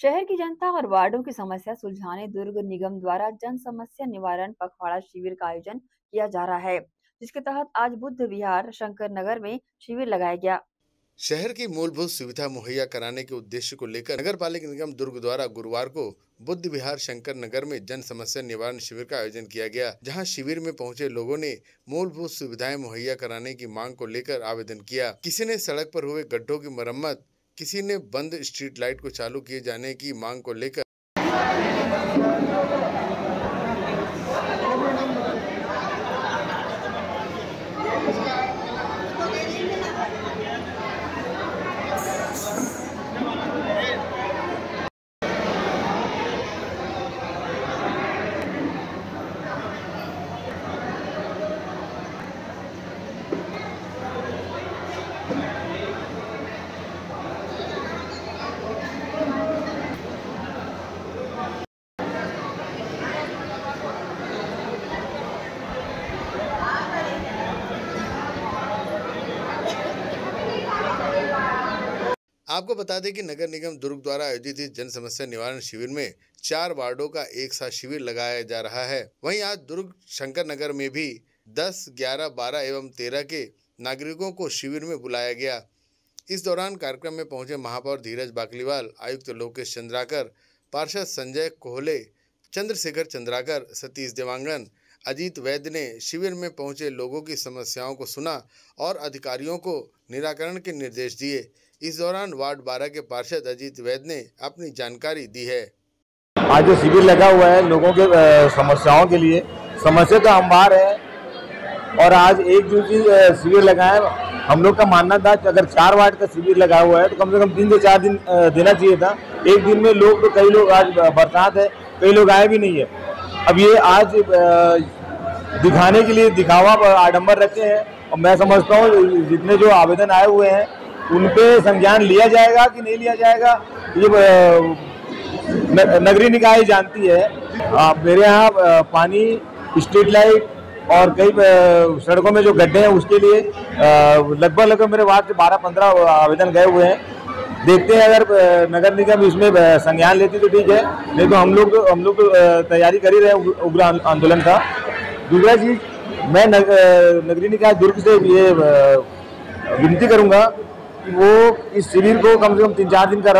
शहर की जनता और वार्डों की समस्या सुलझाने दुर्ग निगम द्वारा जन समस्या निवारण पखवाड़ा शिविर का आयोजन किया जा रहा है, जिसके तहत आज बुद्ध विहार शंकर नगर में शिविर लगाया गया। शहर की मूलभूत सुविधा मुहैया कराने के उद्देश्य को लेकर नगर पालिक निगम दुर्ग द्वारा गुरुवार को बुद्ध विहार शंकर नगर में जन समस्या निवारण शिविर का आयोजन किया गया, जहाँ शिविर में पहुँचे लोगों ने मूलभूत सुविधाएँ मुहैया कराने की मांग को लेकर आवेदन किया। किसी ने सड़क पर हुए गड्ढों की मरम्मत किसी ने बंद स्ट्रीट लाइट को चालू किए जाने की मांग को लेकर आपको बता दें कि नगर निगम दुर्ग द्वारा आयोजित इस जन समस्या निवारण शिविर में चार वार्डों का एक साथ शिविर लगाया जा रहा है। वहीं आज दुर्ग शंकर नगर में भी 10, 11, 12 एवं 13 के नागरिकों को शिविर में बुलाया गया। इस दौरान कार्यक्रम में पहुँचे महापौर धीरज बाकलीवाल आयुक्त लोकेश चंद्राकर पार्षद संजय कोहले चंद्रशेखर चंद्राकर सतीश देवांगन अजीत वैद्य ने शिविर में पहुँचे लोगों की समस्याओं को सुना और अधिकारियों को निराकरण के निर्देश दिए। इस दौरान वार्ड बारह के पार्षद अजीत वैद ने अपनी जानकारी दी है। आज जो शिविर लगा हुआ है लोगों के समस्याओं के लिए, समस्या तो अंबार है। और आज एक जून की शिविर लगाए हम लोग का मानना था कि अगर चार वार्ड का शिविर लगा हुआ है तो कम से कम तीन से चार दिन देना चाहिए था। एक दिन में लोग तो कई लोग आज बरसात है, कई लोग आए भी नहीं है। अब ये आज दिखाने के लिए दिखावा आडम्बर रखे हैं। और मैं समझता हूँ, जितने जो आवेदन आए हुए हैं उन पे संज्ञान लिया जाएगा कि नहीं लिया जाएगा? ये नगरीय निकाय जानती है। आ, मेरे यहाँ पानी स्ट्रीट लाइट और कई सड़कों में जो गड्ढे हैं उसके लिए लगभग लगभग मेरे वार्ड से बारह पंद्रह आवेदन गए हुए हैं। देखते हैं अगर नगर निगम इसमें संज्ञान लेती तो ठीक है। नहीं तो हम लोग हम लोग तैयारी कर ही रहे उग्र आंदोलन का। दूसरा चीज़ मैं नग, नगरीय निकाय दुर्ग से ये विनती करूँगा कि वो इस शिविर को कम से कम तीन चार दिन का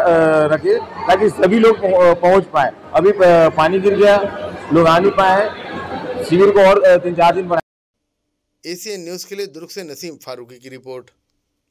रखे ताकि सभी लोग पहुँच पाए। अभी पानी गिर गया, लोग आ नहीं पाए शिविर को और तीन चार दिन बनाए एशियन न्यूज़ के लिए दुर्ग से नसीम फारूकी की रिपोर्ट।